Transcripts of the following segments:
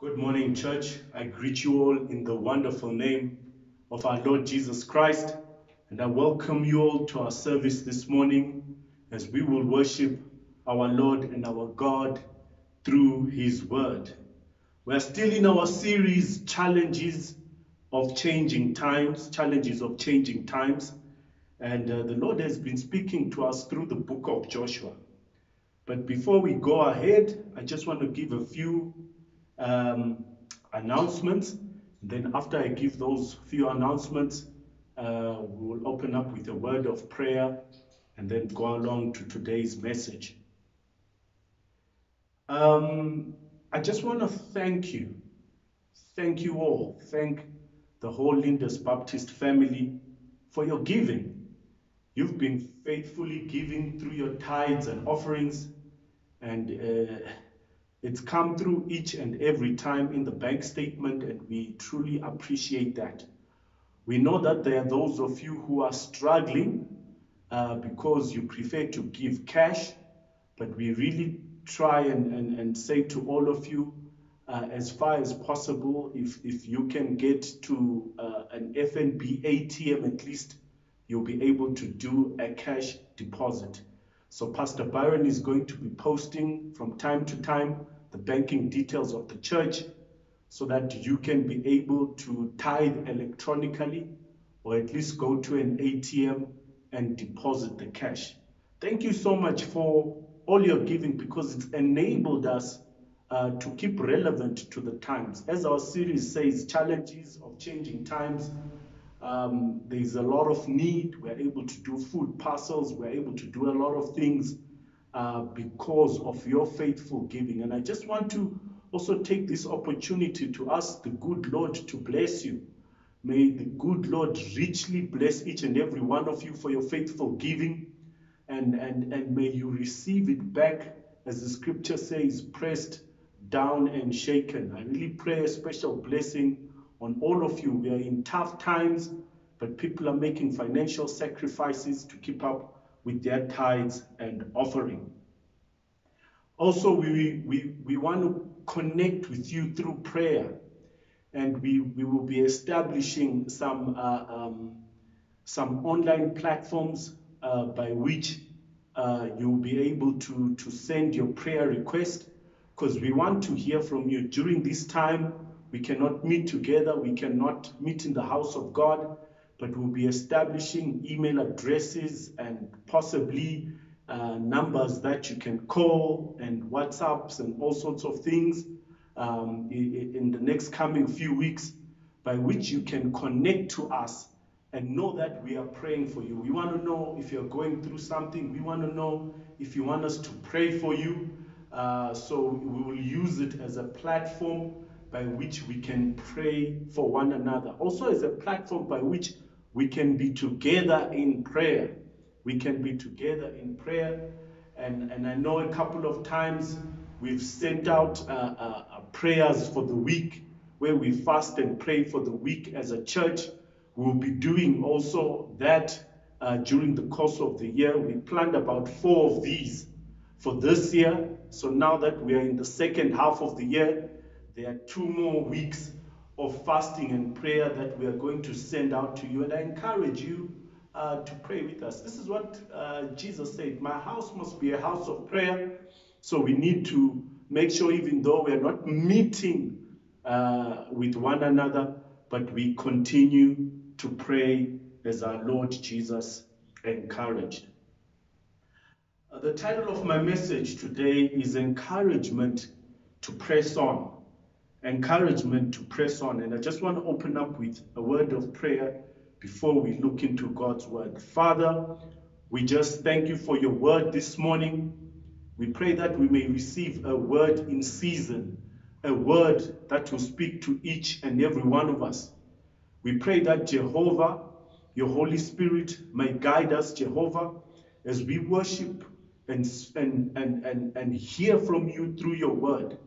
Good morning, church. I greet you all in the wonderful name of our Lord Jesus Christ, and I welcome you all to our service this morning as we will worship our Lord and our God through His Word. We're still in our series, Challenges of Changing Times, Challenges of Changing Times, and uh, the Lord has been speaking to us through the book of Joshua. But before we go ahead, I just want to give a few um, announcements. Then, after I give those few announcements, uh, we will open up with a word of prayer and then go along to today's message. Um, I just want to thank you. Thank you all. Thank the whole Lyndhurst Baptist family for your giving. You've been faithfully giving through your tithes and offerings, and uh, it's come through each and every time in the bank statement, and we truly appreciate that. We know that there are those of you who are struggling uh, because you prefer to give cash, but we really try and, and, and say to all of you, uh, as far as possible, if, if you can get to uh, an FNB ATM at least, you'll be able to do a cash deposit. So Pastor Byron is going to be posting from time to time the banking details of the church so that you can be able to tithe electronically or at least go to an ATM and deposit the cash. Thank you so much for all your giving because it's enabled us uh, to keep relevant to the times. As our series says, challenges of changing times. Um, there's a lot of need. We're able to do food parcels. We're able to do a lot of things uh, because of your faithful giving. And I just want to also take this opportunity to ask the good Lord to bless you. May the good Lord richly bless each and every one of you for your faithful giving. And, and, and may you receive it back, as the scripture says, pressed down and shaken. I really pray a special blessing on all of you. We are in tough times, but people are making financial sacrifices to keep up with their tithes and offering. Also, we, we, we want to connect with you through prayer, and we, we will be establishing some, uh, um, some online platforms uh, by which uh, you'll be able to, to send your prayer request because we want to hear from you during this time. We cannot meet together, we cannot meet in the house of God, but we'll be establishing email addresses and possibly uh, numbers that you can call and WhatsApps and all sorts of things um, in, the next coming few weeks by which you can connect to us and know that we are praying for you. We want to know if you're going through something. We want to know if you want us to pray for you. Uh, so we will use it as a platform by which we can pray for one another. Also, as a platform by which we can be together in prayer. We can be together in prayer. And, and I know a couple of times we've sent out uh, uh, uh, prayers for the week where we fast and pray for the week as a church. We'll be doing also that uh, during the course of the year. We planned about four of these for this year. So now that we are in the second half of the year, there are two more weeks of fasting and prayer that we are going to send out to you. And I encourage you uh, to pray with us. This is what uh, Jesus said My house must be a house of prayer. So we need to make sure, even though we are not meeting uh, with one another, but we continue to pray as our Lord Jesus encouraged. Uh, the title of my message today is Encouragement to Press On encouragement to press on. And I just want to open up with a word of prayer before we look into God's word. Father, we just thank you for your word this morning. We pray that we may receive a word in season, a word that will speak to each and every one of us. We pray that Jehovah, your Holy Spirit, may guide us, Jehovah, as we worship and, and, and, and, and hear from you through your word.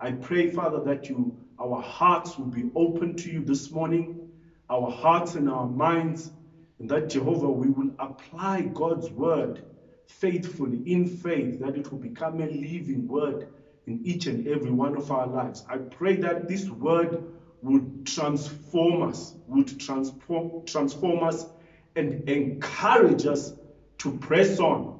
I pray, Father, that you, our hearts will be open to you this morning, our hearts and our minds, and that Jehovah, we will apply God's word faithfully in faith, that it will become a living word in each and every one of our lives. I pray that this word would transform us, would transform, transform us and encourage us to press on.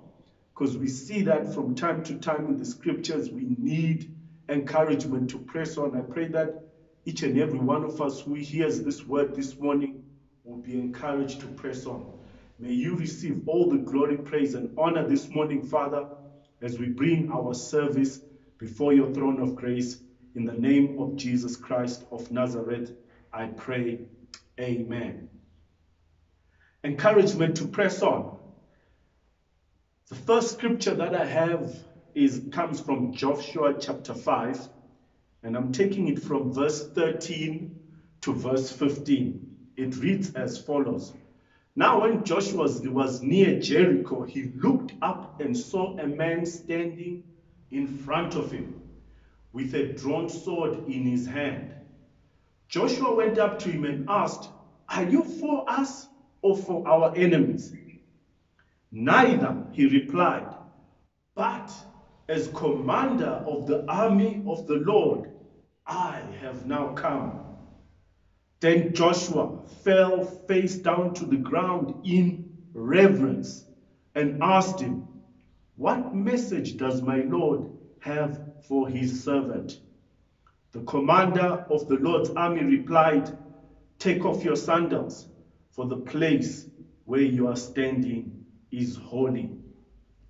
Because we see that from time to time in the scriptures, we need encouragement to press on. I pray that each and every one of us who hears this word this morning will be encouraged to press on. May you receive all the glory, praise, and honor this morning, Father, as we bring our service before your throne of grace. In the name of Jesus Christ of Nazareth, I pray. Amen. Encouragement to press on. The first scripture that I have is comes from Joshua chapter 5, and I'm taking it from verse 13 to verse 15. It reads as follows. Now, when Joshua was near Jericho, he looked up and saw a man standing in front of him with a drawn sword in his hand. Joshua went up to him and asked, Are you for us or for our enemies? Neither, he replied, but as commander of the army of the Lord, I have now come. Then Joshua fell face down to the ground in reverence and asked him, What message does my Lord have for his servant? The commander of the Lord's army replied, Take off your sandals, for the place where you are standing is holy.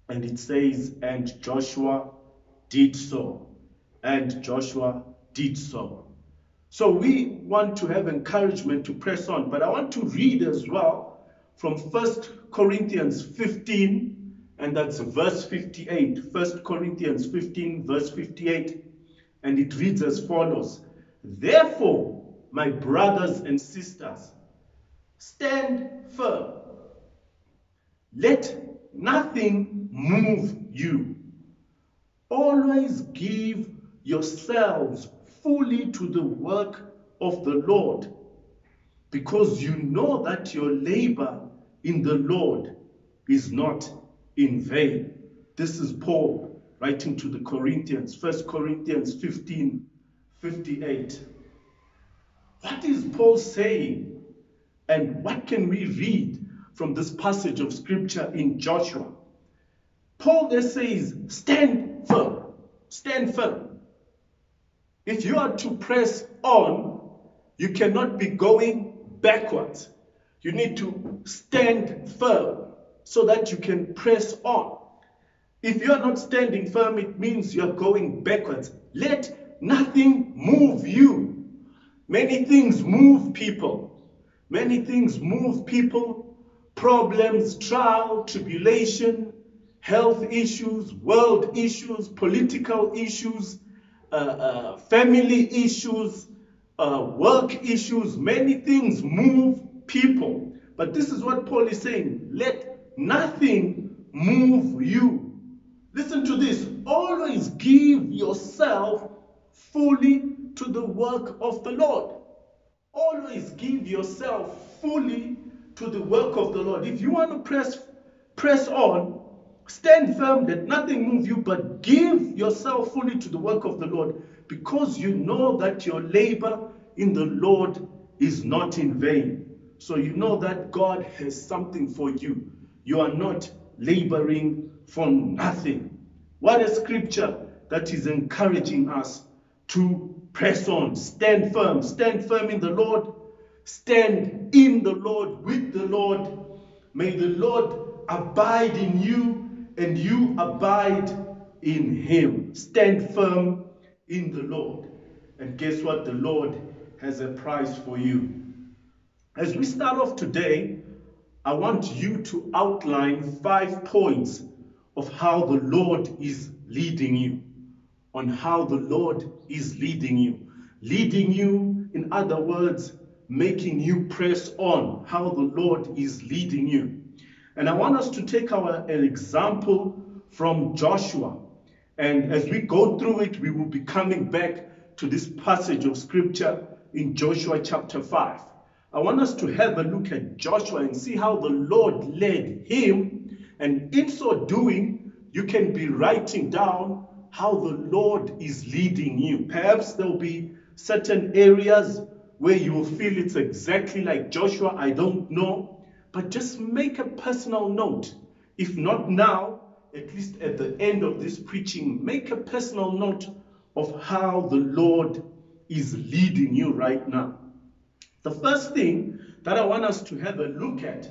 And it says, And Joshua did so. And Joshua did so. So we want to have encouragement to press on. But I want to read as well from First Corinthians 15, and that's verse 58. First Corinthians 15, verse 58. And it reads as follows Therefore, my brothers and sisters, stand firm. Let nothing move you. Always give yourselves fully to the work of the Lord, because you know that your labor in the Lord is not in vain. This is Paul writing to the Corinthians, 1 Corinthians 15 58. What is Paul saying? And what can we read from this passage of scripture in Joshua? Paul there says, Stand firm, stand firm. If you are to press on, you cannot be going backwards. You need to stand firm so that you can press on. If you are not standing firm, it means you are going backwards. Let nothing move you. Many things move people. Many things move people. Problems, trial, tribulation, health issues, world issues, political issues, uh, uh, family issues, uh, work issues, many things move people. But this is what Paul is saying let nothing move you. Listen to this always give yourself fully to the work of the Lord. Always give yourself fully to the work of the Lord. If you want to press press on, Stand firm, let nothing move you, but give yourself fully to the work of the Lord, because you know that your labor in the Lord is not in vain. So you know that God has something for you. You are not laboring for nothing. What a scripture that is encouraging us to press on, stand firm, stand firm in the Lord, stand in the Lord, with the Lord. May the Lord abide in you and you abide in him. Stand firm in the Lord. And guess what? The Lord has a prize for you. As we start off today, I want you to outline five points of how the Lord is leading you. On how the Lord is leading you. Leading you, in other words, making you press on. How the Lord is leading you. And I want us to take our an example from Joshua. And as we go through it, we will be coming back to this passage of scripture in Joshua chapter 5. I want us to have a look at Joshua and see how the Lord led him. And in so doing, you can be writing down how the Lord is leading you. Perhaps there'll be certain areas where you will feel it's exactly like Joshua, I don't know. But just make a personal note. If not now, at least at the end of this preaching, make a personal note of how the Lord is leading you right now. The first thing that I want us to have a look at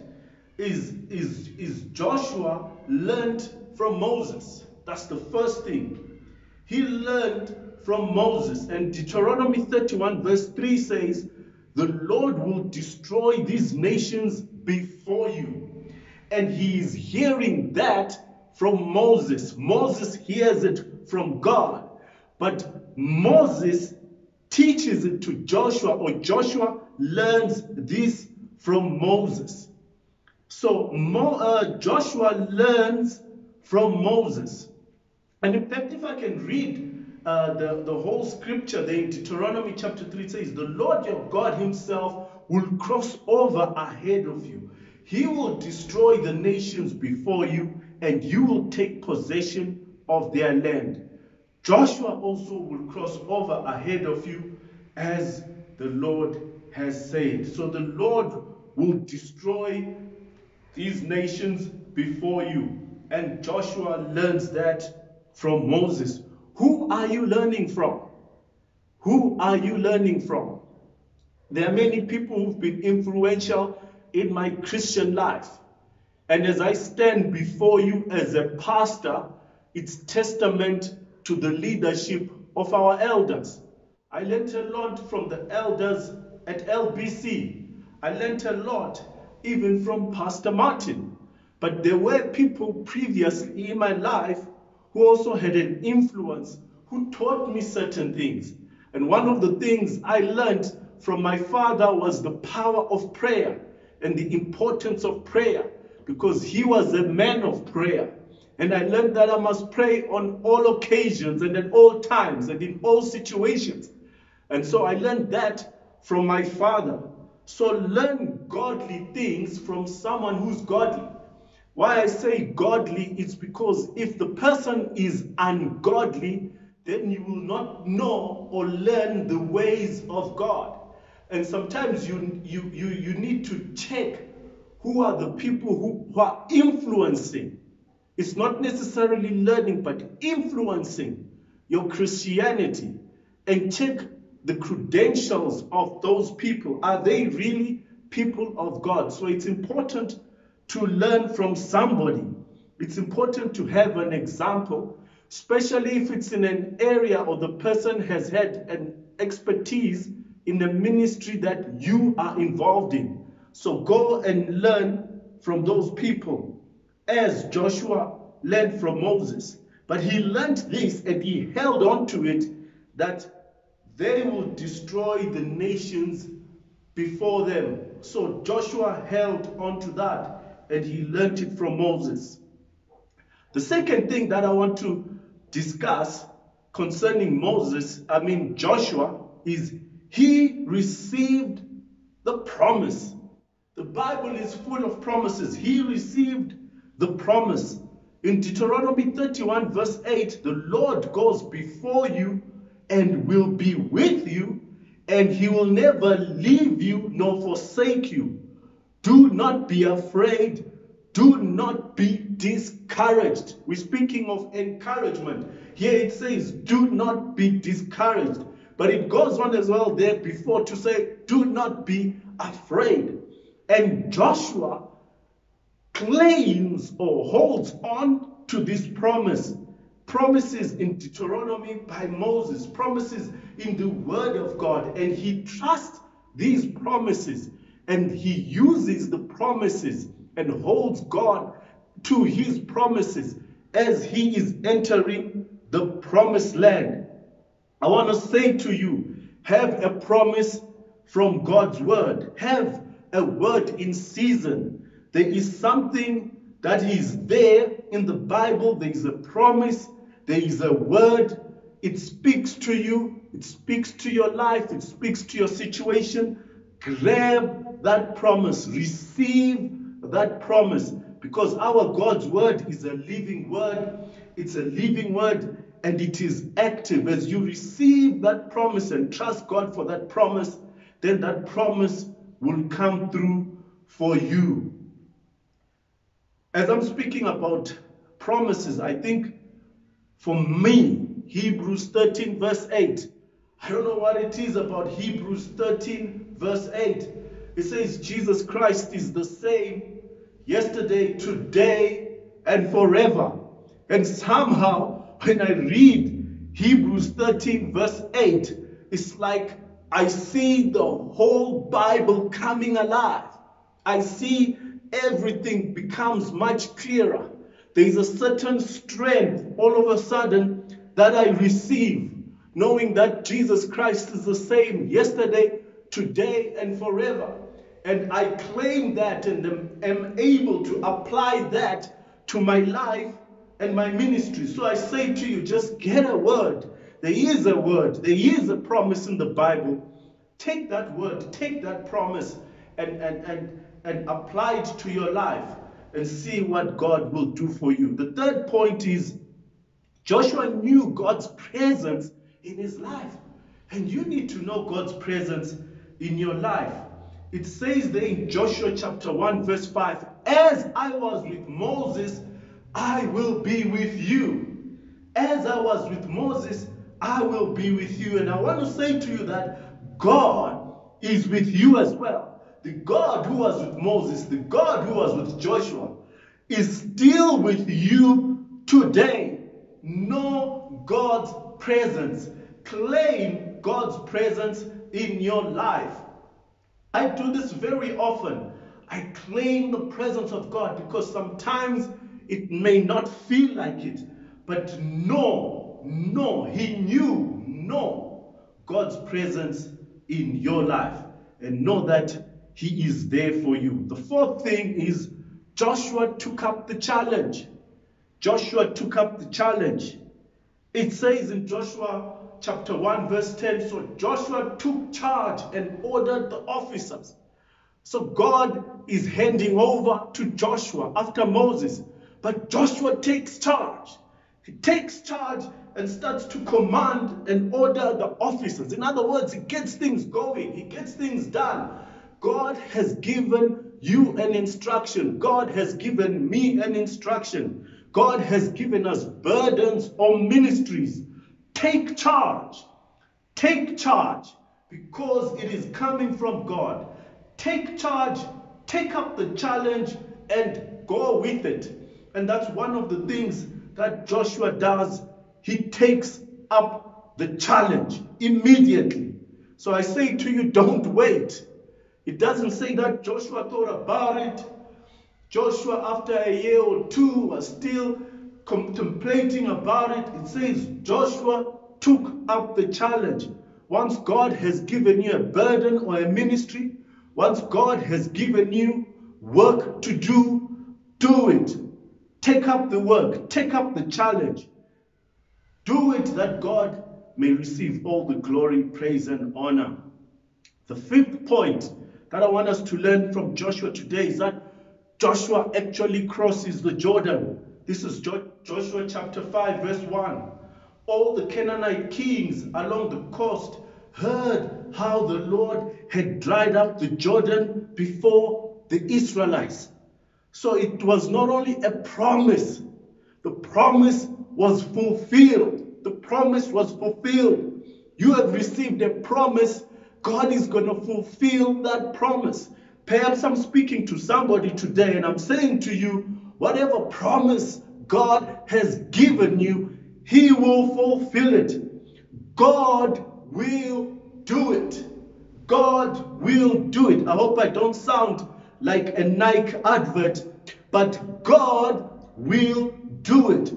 is, is, is Joshua learned from Moses. That's the first thing. He learned from Moses. And Deuteronomy 31, verse 3 says, The Lord will destroy these nations before you. And he is hearing that from Moses. Moses hears it from God. But Moses teaches it to Joshua, or Joshua learns this from Moses. So Mo, uh, Joshua learns from Moses. And in fact, if I can read uh, the, the whole scripture there in Deuteronomy chapter 3 says, The Lord your God himself will cross over ahead of you. He will destroy the nations before you, and you will take possession of their land. Joshua also will cross over ahead of you as the Lord has said. So the Lord will destroy these nations before you. And Joshua learns that from Moses. Who are you learning from? Who are you learning from? There are many people who've been influential in my Christian life. And as I stand before you as a pastor, it's testament to the leadership of our elders. I learned a lot from the elders at LBC. I learned a lot even from Pastor Martin. But there were people previously in my life who also had an influence, who taught me certain things. And one of the things I learned from my father was the power of prayer and the importance of prayer because he was a man of prayer. And I learned that I must pray on all occasions and at all times and in all situations. And so I learned that from my father. So learn godly things from someone who's godly. Why I say godly is because if the person is ungodly, then you will not know or learn the ways of God. And sometimes you, you, you, you need to check who are the people who, who are influencing. It's not necessarily learning, but influencing your Christianity. And check the credentials of those people. Are they really people of God? So it's important to learn from somebody. It's important to have an example, especially if it's in an area or the person has had an expertise in the ministry that you are involved in. So go and learn from those people as Joshua learned from Moses. But he learned this and he held on to it that they will destroy the nations before them. So Joshua held on to that and he learned it from Moses. The second thing that I want to discuss concerning Moses, I mean Joshua, is he received the promise. The Bible is full of promises. He received the promise. In Deuteronomy 31, verse 8, the Lord goes before you and will be with you, and he will never leave you nor forsake you. Do not be afraid. Do not be discouraged. We're speaking of encouragement. Here it says, do not be discouraged. But it goes on as well there before to say, do not be afraid. And Joshua claims or holds on to this promise promises in Deuteronomy by Moses, promises in the Word of God, and he trusts these promises and he uses the promises and holds God to his promises as he is entering the promised land. I want to say to you, have a promise from God's word. Have a word in season. There is something that is there in the Bible. There is a promise there is a word, it speaks to you, it speaks to your life, it speaks to your situation. Grab that promise, receive that promise, because our God's word is a living word. It's a living word, and it is active. As you receive that promise and trust God for that promise, then that promise will come through for you. As I'm speaking about promises, I think for me, Hebrews 13, verse 8, I don't know what it is about Hebrews 13, verse 8. It says, Jesus Christ is the same yesterday, today, and forever. And somehow, when I read Hebrews 13, verse 8, it's like I see the whole Bible coming alive. I see everything becomes much clearer. There is a certain strength all of a sudden that I receive, knowing that Jesus Christ is the same yesterday, today, and forever. And I claim that and am able to apply that to my life and my ministry. So I say to you, just get a word. There is a word, there is a promise in the Bible. Take that word, take that promise, and, and, and, and apply it to your life and see what God will do for you. The third point is Joshua knew God's presence in his life. And you need to know God's presence in your life. It says there in Joshua chapter 1, verse 5 As I was with Moses, I will be with you. As I was with Moses, I will be with you. And I want to say to you that God is with you as well. The God who was with Moses, the God who was with Joshua, is still with you today. Know God's presence. Claim God's presence in your life. I do this very often. I claim the presence of God because sometimes it may not feel like it, but no, no, he knew, no, God's presence in your life and know that he is there for you. The fourth thing is Joshua took up the challenge. Joshua took up the challenge. It says in Joshua chapter 1, verse 10 so Joshua took charge and ordered the officers. So God is handing over to Joshua after Moses. But Joshua takes charge. He takes charge and starts to command and order the officers. In other words, he gets things going, he gets things done. God has given you an instruction. God has given me an instruction. God has given us burdens or ministries. Take charge. Take charge because it is coming from God. Take charge, take up the challenge, and go with it. And that's one of the things that Joshua does. He takes up the challenge immediately. So I say to you, don't wait. It doesn't say that Joshua thought about it. Joshua, after a year or two, was still contemplating about it. It says Joshua took up the challenge. Once God has given you a burden or a ministry, once God has given you work to do, do it. Take up the work, take up the challenge. Do it that God may receive all the glory, praise, and honor. The fifth point that I want us to learn from Joshua today is that Joshua actually crosses the Jordan. This is Joshua chapter 5, verse 1. All the Canaanite kings along the coast heard how the Lord had dried up the Jordan before the Israelites. So it was not only a promise, the promise was fulfilled. The promise was fulfilled. You have received a promise. God is going to fulfill that promise. Perhaps I'm speaking to somebody today and I'm saying to you, whatever promise God has given you, He will fulfill it. God will do it. God will do it. I hope I don't sound like a Nike advert, but God will do it.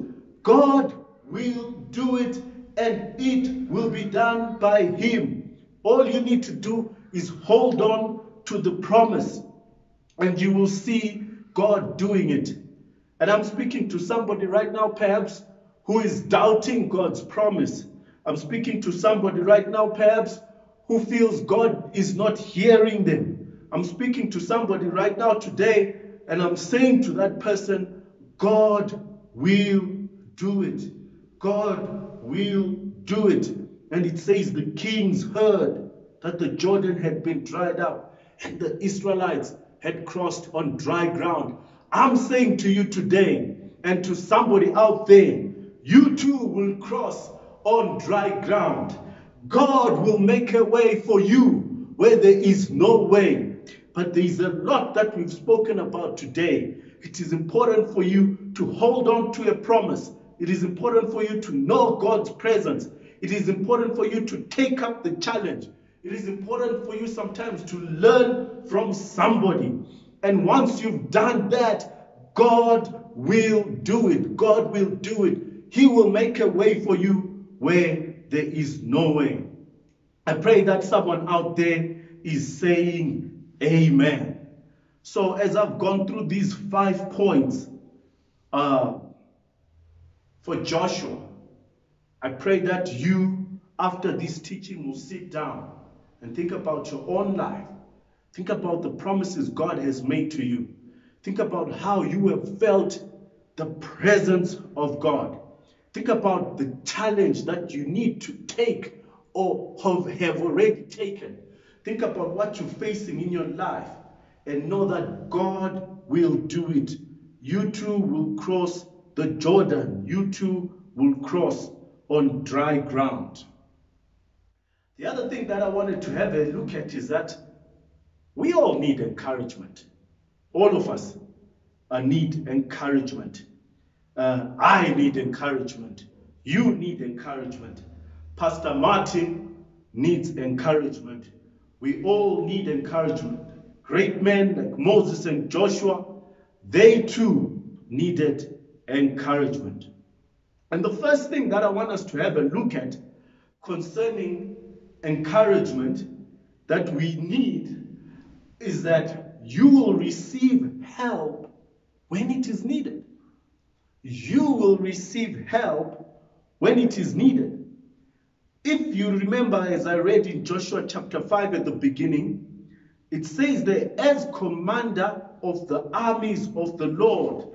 God will do it and it will be done by Him. All you need to do is hold on to the promise and you will see God doing it. And I'm speaking to somebody right now, perhaps, who is doubting God's promise. I'm speaking to somebody right now, perhaps, who feels God is not hearing them. I'm speaking to somebody right now today, and I'm saying to that person, God will do it. God will do it. And it says the kings heard that the Jordan had been dried up and the Israelites had crossed on dry ground. I'm saying to you today and to somebody out there, you too will cross on dry ground. God will make a way for you where there is no way. But there is a lot that we've spoken about today. It is important for you to hold on to a promise. It is important for you to know God's presence. It is important for you to take up the challenge. It is important for you sometimes to learn from somebody. And once you've done that, God will do it. God will do it. He will make a way for you where there is no way. I pray that someone out there is saying amen. So, as I've gone through these five points uh, for Joshua, I pray that you, after this teaching, will sit down and think about your own life. Think about the promises God has made to you. Think about how you have felt the presence of God. Think about the challenge that you need to take or have already taken. Think about what you're facing in your life and know that God will do it. You too will cross the Jordan. You too will cross on dry ground. The other thing that I wanted to have a look at is that we all need encouragement. All of us uh, need encouragement. Uh, I need encouragement. You need encouragement. Pastor Martin needs encouragement. We all need encouragement. Great men like Moses and Joshua, they too needed encouragement. And the first thing that I want us to have a look at concerning encouragement that we need is that you will receive help when it is needed you will receive help when it is needed. If you remember, as I read in Joshua chapter 5 at the beginning, it says that as commander of the armies of the Lord,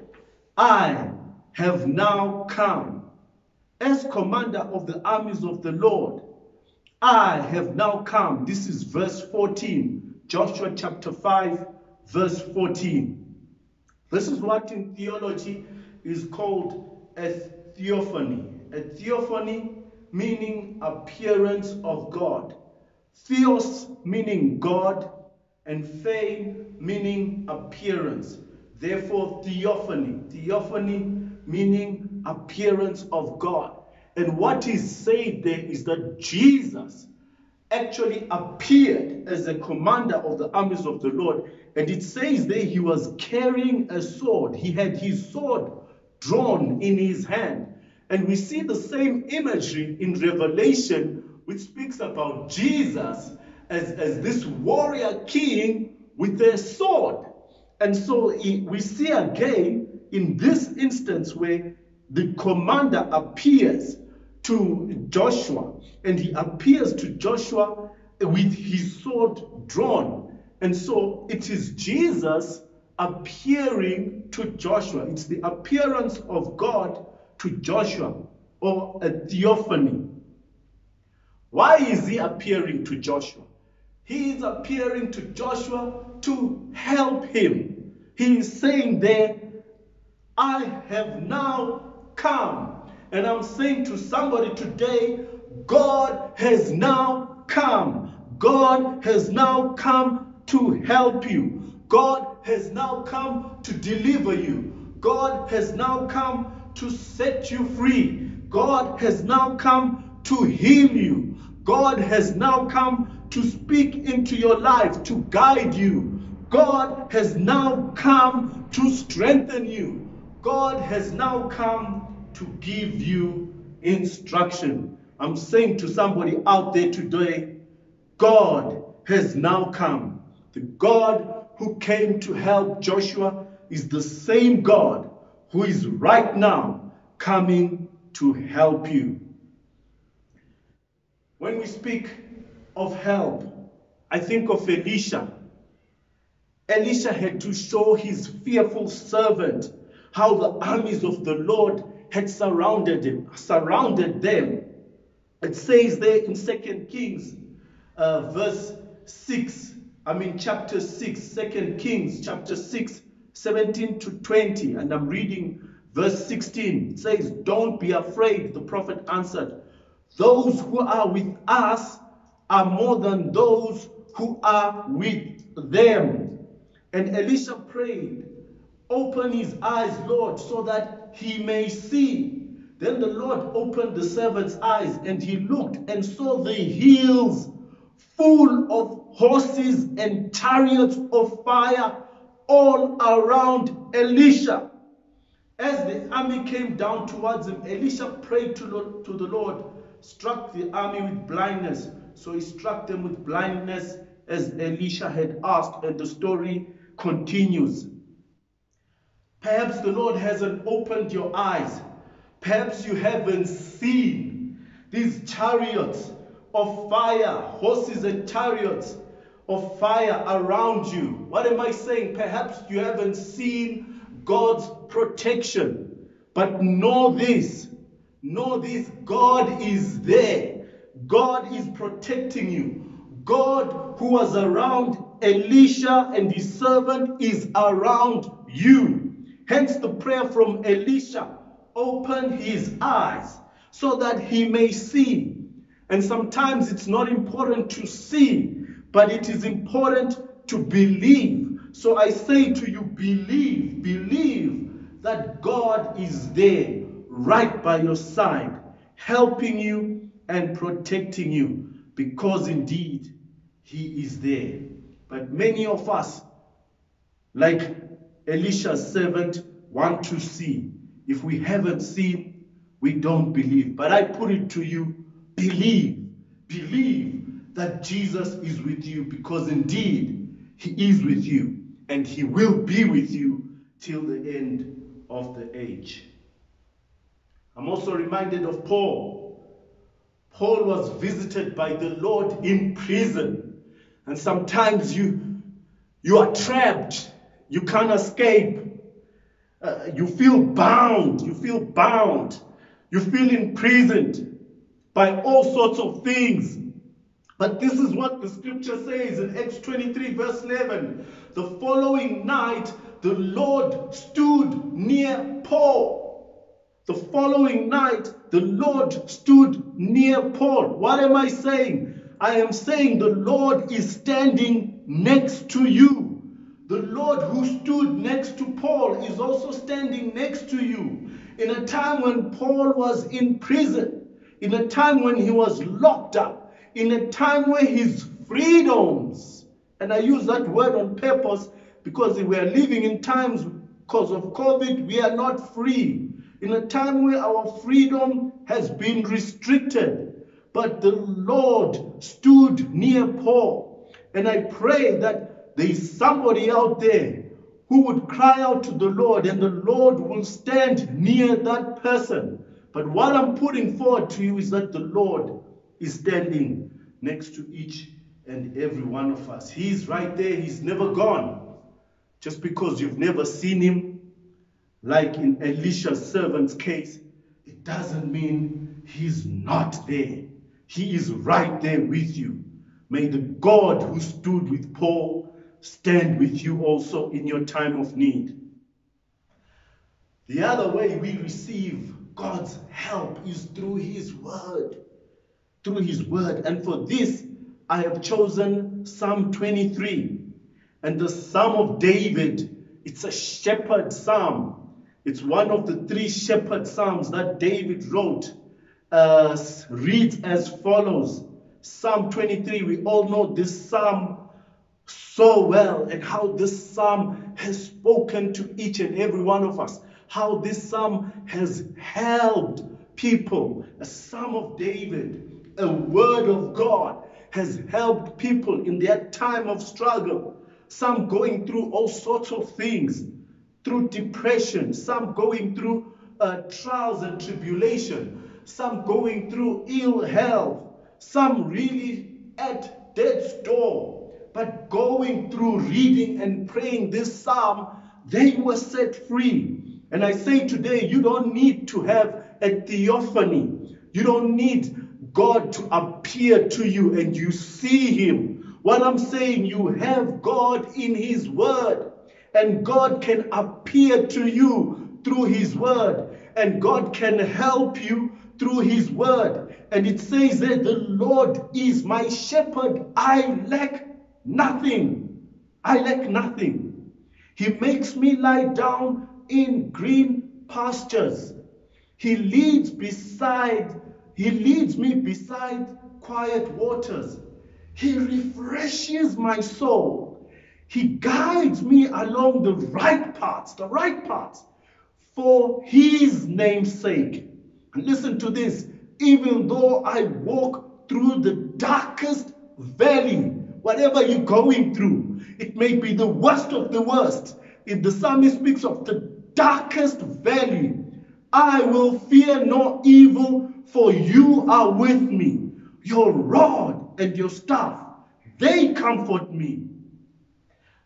I have now come. As commander of the armies of the Lord, I have now come. This is verse 14, Joshua chapter 5, verse 14. This is what in theology is called a theophany. A theophany meaning appearance of God. Theos meaning God, and fame meaning appearance. Therefore, theophany. Theophany meaning appearance of God. And what is said there is that Jesus actually appeared as a commander of the armies of the Lord. And it says there he was carrying a sword. He had his sword drawn in his hand. And we see the same imagery in Revelation, which speaks about Jesus as, as this warrior king with a sword. And so we see again in this instance where the commander appears to Joshua, and he appears to Joshua with his sword drawn. And so it is Jesus appearing to Joshua. It's the appearance of God to Joshua or a theophany. Why is he appearing to Joshua? He is appearing to Joshua to help him. He is saying there, I have now come. And I'm saying to somebody today, God has now come. God has now come to help you. God has now come to deliver you. God has now come to set you free. God has now come to heal you. God has now come to speak into your life, to guide you. God has now come to strengthen you. God has now come to give you instruction. I'm saying to somebody out there today, God has now come. The God who came to help Joshua is the same God who is right now coming to help you. When we speak of help, I think of Elisha. Elisha had to show his fearful servant how the armies of the Lord had surrounded him, surrounded them. It says there in 2 Kings, uh, verse 6, I mean chapter 6, 2 Kings chapter 6, 17 to 20, and I'm reading verse 16. It says, Don't be afraid, the prophet answered. Those who are with us are more than those who are with them. And Elisha prayed, Open his eyes, Lord, so that he may see. Then the Lord opened the servant's eyes, and he looked and saw the hills full of horses and chariots of fire all around Elisha. As the army came down towards him, Elisha prayed to, Lord, to the Lord, struck the army with blindness. So he struck them with blindness as Elisha had asked, and the story continues. Perhaps the Lord hasn't opened your eyes. Perhaps you haven't seen these chariots of fire, horses and chariots of fire around you. What am I saying? Perhaps you haven't seen God's protection. But know this know this God is there, God is protecting you. God, who was around Elisha and his servant, is around you. Hence the prayer from Elisha open his eyes so that he may see. And sometimes it's not important to see, but it is important to believe. So I say to you, believe, believe that God is there, right by your side, helping you and protecting you, because indeed He is there. But many of us, like Elisha's servant, want to see. If we haven't seen, we don't believe. But I put it to you believe, believe that Jesus is with you because indeed He is with you and He will be with you till the end of the age. I'm also reminded of Paul. Paul was visited by the Lord in prison. And sometimes you, you are trapped. You can't escape. Uh, you feel bound. You feel bound. You feel imprisoned by all sorts of things. But this is what the scripture says in Acts 23, verse 11. The following night, the Lord stood near Paul. The following night, the Lord stood near Paul. What am I saying? I am saying the Lord is standing next to you. The Lord who stood next to Paul is also standing next to you. In a time when Paul was in prison, in a time when he was locked up, in a time where his freedoms, and I use that word on purpose because we are living in times because of COVID, we are not free. In a time where our freedom has been restricted, but the Lord stood near Paul. And I pray that there is somebody out there who would cry out to the Lord, and the Lord will stand near that person. But what I'm putting forward to you is that the Lord is standing next to each and every one of us. He's right there, He's never gone. Just because you've never seen Him, like in Elisha's servant's case, it doesn't mean He's not there. He is right there with you. May the God who stood with Paul stand with you also in your time of need. The other way we receive God's help is through His Word. Through His Word. And for this, I have chosen Psalm 23. And the Psalm of David, it's a shepherd psalm. It's one of the three shepherd psalms that David wrote. Uh, reads as follows Psalm 23. We all know this psalm so well and how this psalm has spoken to each and every one of us how this psalm has helped people. A psalm of David, a word of God, has helped people in their time of struggle. Some going through all sorts of things, through depression, some going through uh, trials and tribulation, some going through ill health, some really at death's door. But going through reading and praying this psalm, they were set free. And I say today, you don't need to have a theophany. You don't need God to appear to you and you see Him. What I'm saying, you have God in His Word, and God can appear to you through His Word, and God can help you through His Word. And it says that the Lord is my shepherd, I lack nothing. I lack nothing. He makes me lie down in green pastures. He leads beside, he leads me beside quiet waters. He refreshes my soul. He guides me along the right paths, the right paths, for his name's sake. And listen to this even though I walk through the darkest valley, whatever you're going through, it may be the worst of the worst. If the psalmist speaks of the darkest valley, I will fear no evil, for you are with me. Your rod and your staff, they comfort me.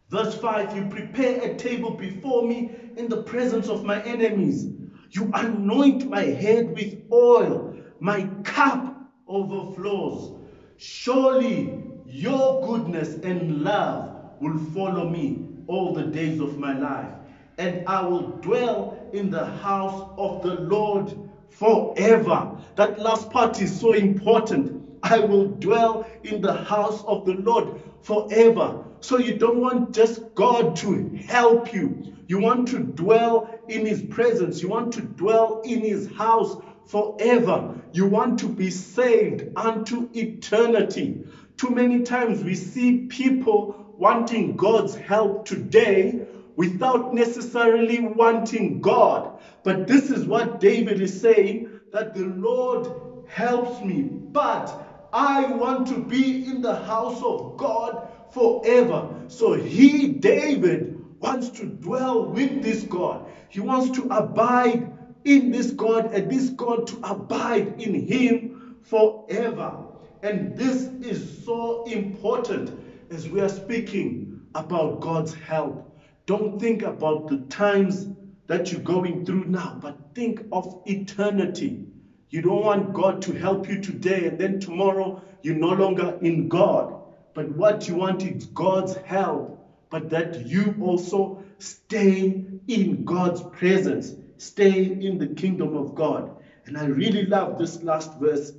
Verse 5 You prepare a table before me in the presence of my enemies. You anoint my head with oil, my cup overflows. Surely your goodness and love will follow me all the days of my life, and I will dwell in the house of the Lord forever. That last part is so important. I will dwell in the house of the Lord forever. So you don't want just God to help you. You want to dwell in His presence. You want to dwell in His house forever. You want to be saved unto eternity. Too many times we see people wanting God's help today without necessarily wanting God. But this is what David is saying that the Lord helps me, but I want to be in the house of God forever. So he, David, wants to dwell with this God. He wants to abide in this God and this God to abide in him forever. And this is so important as we are speaking about God's help. Don't think about the times that you're going through now, but think of eternity. You don't want God to help you today and then tomorrow you're no longer in God. But what you want is God's help, but that you also stay in God's presence, stay in the kingdom of God. And I really love this last verse.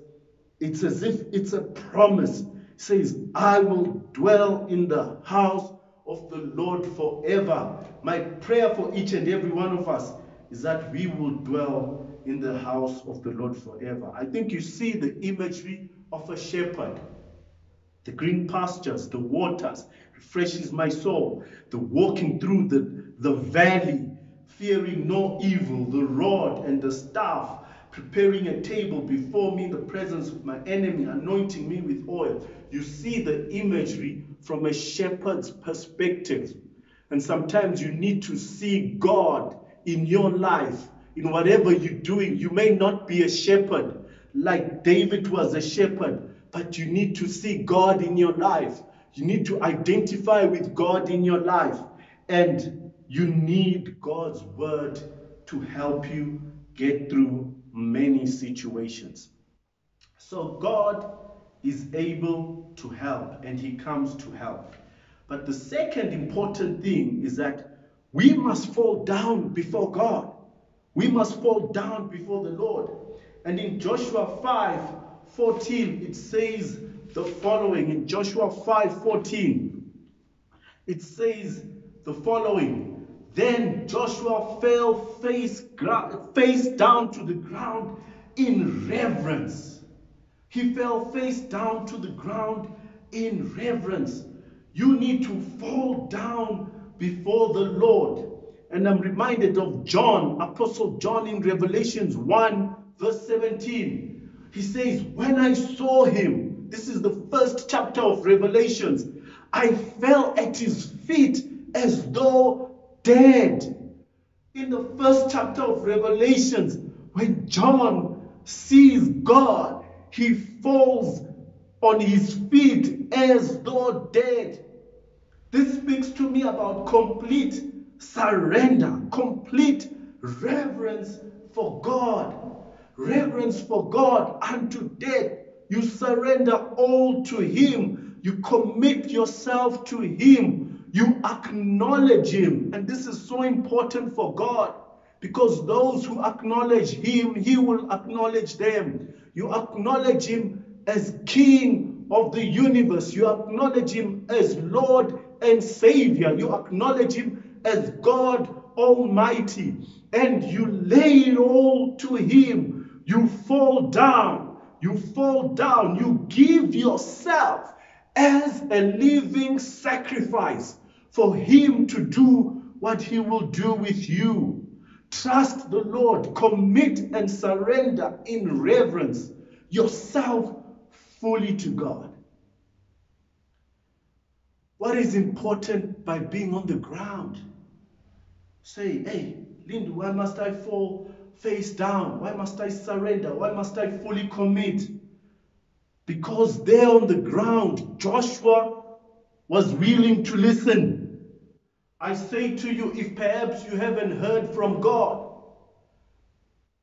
It's as if it's a promise. It says, I will dwell in the house of the Lord forever. My prayer for each and every one of us is that we will dwell in the house of the Lord forever. I think you see the imagery of a shepherd. The green pastures, the waters, refreshes my soul. The walking through the, the valley, fearing no evil, the rod and the staff, preparing a table before me in the presence of my enemy, anointing me with oil. You see the imagery from a shepherd's perspective. And sometimes you need to see God in your life, in whatever you're doing. You may not be a shepherd like David was a shepherd, but you need to see God in your life. You need to identify with God in your life. And you need God's word to help you get through many situations. So God is able to help and he comes to help. But the second important thing is that we must fall down before God. We must fall down before the Lord. And in Joshua 5 14, it says the following. In Joshua 5 14, it says the following. Then Joshua fell face, face down to the ground in reverence. He fell face down to the ground in reverence. You need to fall down before the Lord. And I'm reminded of John, Apostle John in Revelations 1, verse 17. He says, When I saw him, this is the first chapter of Revelations, I fell at his feet as though dead. In the first chapter of Revelations, when John sees God, he falls on his feet as though dead. This speaks to me about complete surrender, complete reverence for God. Reverence for God unto death. You surrender all to Him. You commit yourself to Him. You acknowledge Him. And this is so important for God because those who acknowledge Him, He will acknowledge them. You acknowledge Him as King of the universe. You acknowledge Him as Lord and Savior. You acknowledge Him as God Almighty. And you lay it all to Him. You fall down. You fall down. You give yourself as a living sacrifice for Him to do what He will do with you. Trust the Lord, commit and surrender in reverence yourself fully to God. What is important by being on the ground? Say, hey, Lindu, why must I fall face down? Why must I surrender? Why must I fully commit? Because there on the ground, Joshua was willing to listen. I say to you, if perhaps you haven't heard from God,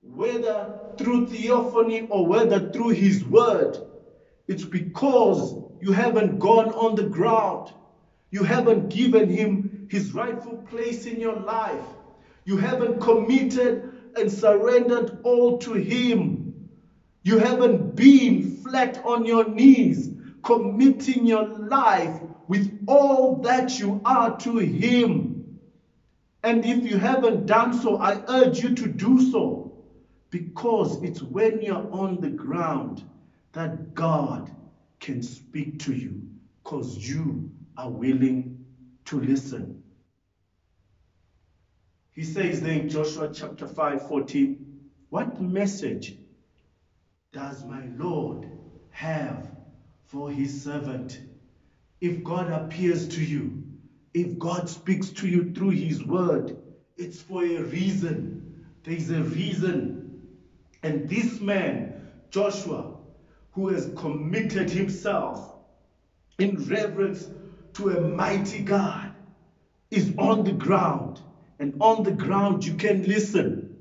whether through theophany or whether through His word, it's because you haven't gone on the ground. You haven't given Him His rightful place in your life. You haven't committed and surrendered all to Him. You haven't been flat on your knees, committing your life with all that you are to Him. And if you haven't done so, I urge you to do so because it's when you're on the ground that God can speak to you because you are willing to listen. He says there in Joshua chapter 5 14, What message does my Lord have for his servant? If God appears to you, if God speaks to you through his word, it's for a reason. There's a reason. And this man, Joshua, who has committed himself in reverence to a mighty God, is on the ground. And on the ground, you can listen.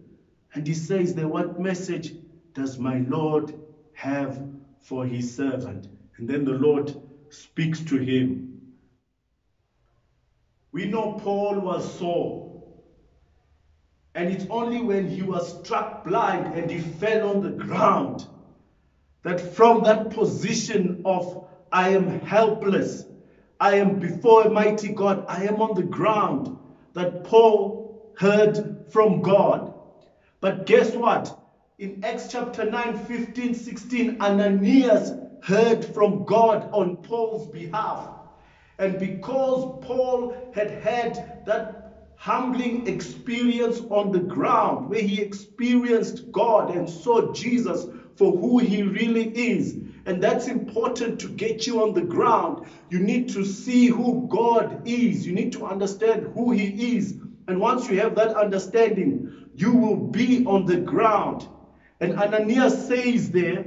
And he says there, What message does my Lord have for his servant? And then the Lord speaks to him. We know Paul was Saul. And it's only when he was struck blind and he fell on the ground that from that position of I am helpless, I am before a mighty God, I am on the ground, that Paul heard from God. But guess what? In Acts chapter 9, 15, 16, Ananias heard from God on Paul's behalf. And because Paul had had that humbling experience on the ground where he experienced God and saw Jesus for who he really is, and that's important to get you on the ground. You need to see who God is. You need to understand who He is. And once you have that understanding, you will be on the ground. And Ananias says there,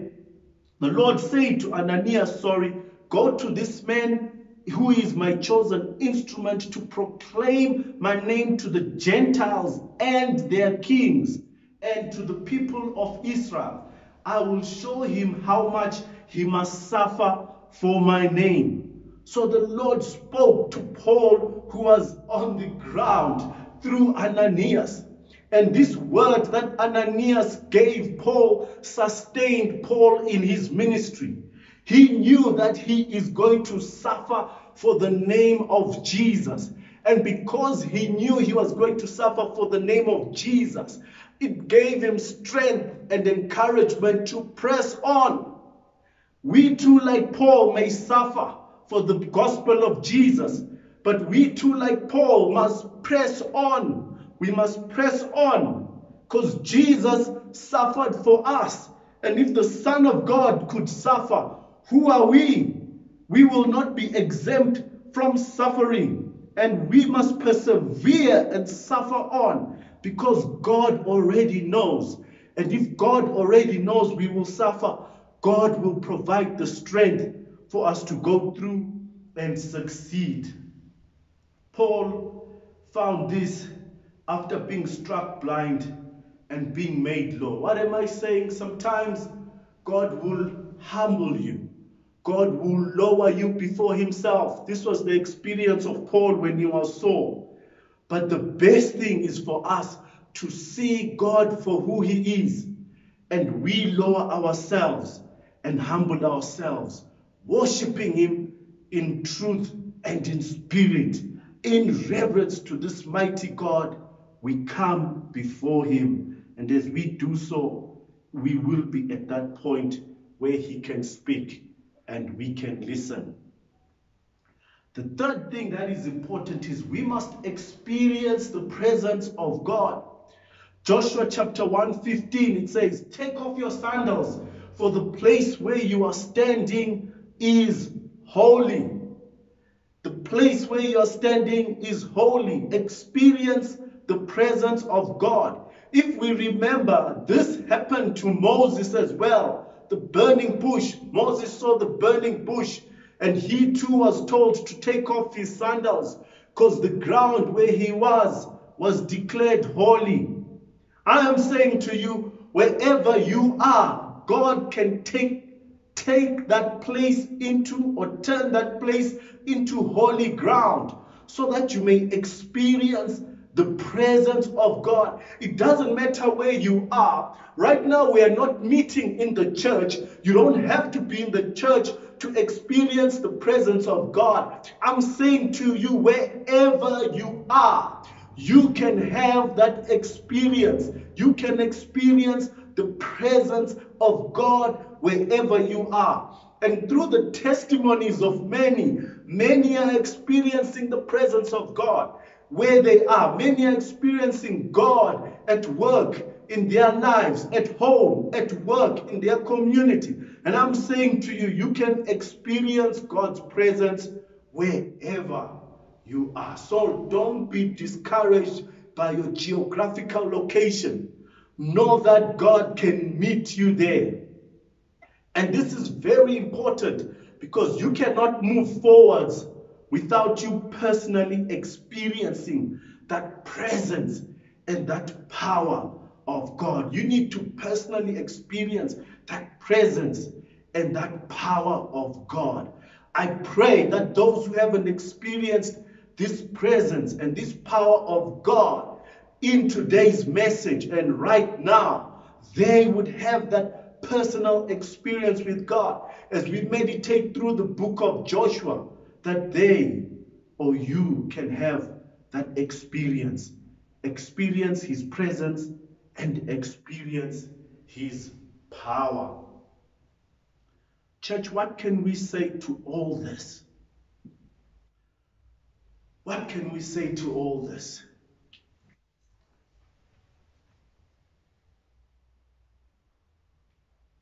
the Lord said to Ananias, sorry, go to this man who is my chosen instrument to proclaim my name to the Gentiles and their kings and to the people of Israel. I will show him how much he must suffer for my name. So the Lord spoke to Paul, who was on the ground, through Ananias. And this word that Ananias gave Paul sustained Paul in his ministry. He knew that he is going to suffer for the name of Jesus. And because he knew he was going to suffer for the name of Jesus, it gave him strength and encouragement to press on. We too, like Paul, may suffer for the gospel of Jesus, but we too, like Paul, must press on. We must press on because Jesus suffered for us. And if the Son of God could suffer, who are we? We will not be exempt from suffering. And we must persevere and suffer on because God already knows. And if God already knows we will suffer, God will provide the strength for us to go through and succeed. Paul found this after being struck blind and being made low. What am I saying? Sometimes God will humble you. God will lower you before himself. This was the experience of Paul when he was Saul. But the best thing is for us to see God for who he is. And we lower ourselves and humble ourselves, worshiping him in truth and in spirit, in reverence to this mighty God. We come before him. And as we do so, we will be at that point where he can speak and we can listen. The third thing that is important is we must experience the presence of God. Joshua chapter 1 15, it says, Take off your sandals, for the place where you are standing is holy. The place where you are standing is holy. Experience the presence of God. If we remember, this happened to Moses as well. The burning bush. Moses saw the burning bush, and he too was told to take off his sandals because the ground where he was was declared holy. I am saying to you, wherever you are, God can take take that place into or turn that place into holy ground so that you may experience the presence of God. It doesn't matter where you are. Right now, we are not meeting in the church. You don't have to be in the church to experience the presence of God. I'm saying to you, wherever you are, you can have that experience. You can experience the presence of God wherever you are. And through the testimonies of many, many are experiencing the presence of God where they are. Many are experiencing God at work in their lives, at home, at work, in their community. And I'm saying to you, you can experience God's presence wherever you are. So don't be discouraged by your geographical location. Know that God can meet you there. And this is very important because you cannot move forwards without you personally experiencing that presence and that power of God. You need to personally experience that presence and that power of God. I pray that those who haven't experienced this presence and this power of God in today's message and right now, they would have that personal experience with God as we meditate through the book of Joshua that they or you can have that experience. Experience His presence and experience His power. Church, what can we say to all this? What can we say to all this?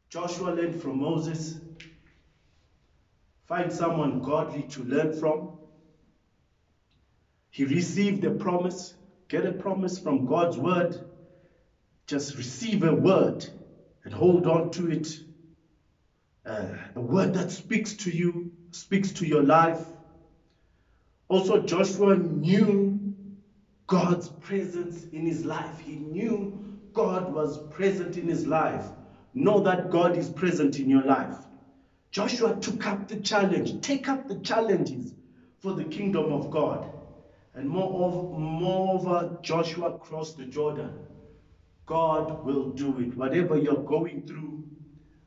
Joshua learned from Moses. Find someone godly to learn from. He received a promise. Get a promise from God's word. Just receive a word and hold on to it. Uh, a word that speaks to you, speaks to your life. Also, Joshua knew God's presence in his life. He knew God was present in his life. Know that God is present in your life. Joshua took up the challenge. Take up the challenges for the kingdom of God. And moreover, moreover, Joshua crossed the Jordan. God will do it. Whatever you're going through,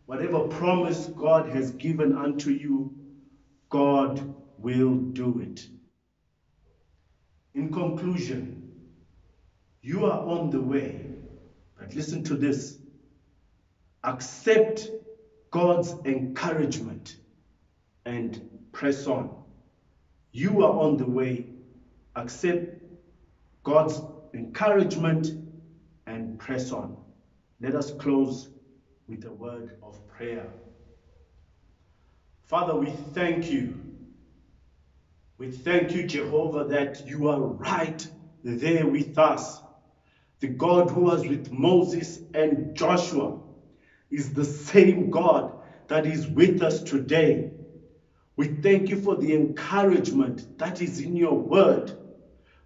whatever promise God has given unto you, God will do it. In conclusion, you are on the way. But listen to this accept God's encouragement and press on. You are on the way. Accept God's encouragement and press on. Let us close with a word of prayer. Father, we thank you. We thank you, Jehovah, that you are right there with us. The God who was with Moses and Joshua is the same God that is with us today. We thank you for the encouragement that is in your word.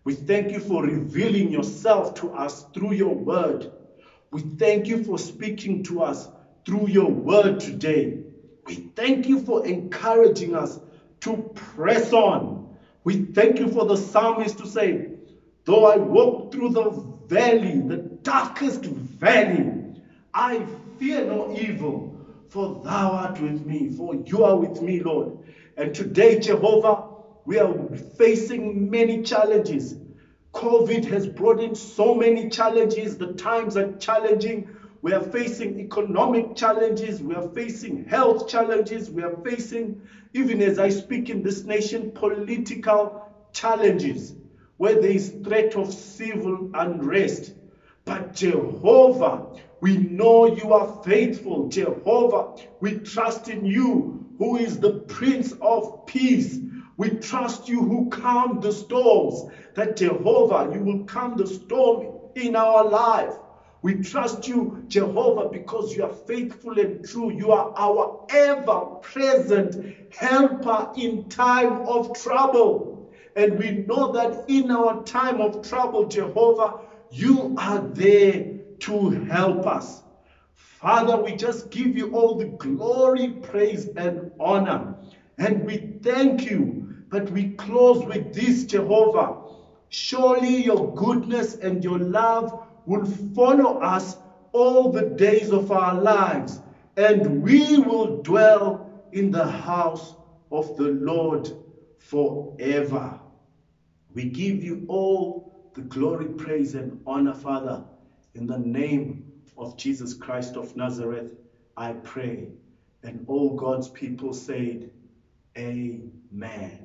We thank you for revealing yourself to us through your word. We thank you for speaking to us through your word today. We thank you for encouraging us to press on. We thank you for the psalmist to say, Though I walk through the valley, the darkest valley, I fear no evil, for thou art with me, for you are with me, Lord. And today, Jehovah, we are facing many challenges. COVID has brought in so many challenges. The times are challenging. We are facing economic challenges. We are facing health challenges. We are facing, even as I speak in this nation, political challenges where there is threat of civil unrest. But Jehovah, we know you are faithful. Jehovah, we trust in you, who is the Prince of Peace. We trust you who calm the storms, that Jehovah, you will calm the storm in our life. We trust you, Jehovah, because you are faithful and true. You are our ever present helper in time of trouble. And we know that in our time of trouble, Jehovah, you are there to help us. Father, we just give you all the glory, praise, and honor. And we thank you. But we close with this, Jehovah. Surely your goodness and your love will follow us all the days of our lives, and we will dwell in the house of the Lord forever. We give you all the glory, praise, and honor, Father. In the name of Jesus Christ of Nazareth, I pray. And all God's people said, Amen.